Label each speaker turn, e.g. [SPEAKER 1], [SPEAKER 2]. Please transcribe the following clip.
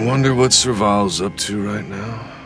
[SPEAKER 1] I wonder what Serval's up to right now.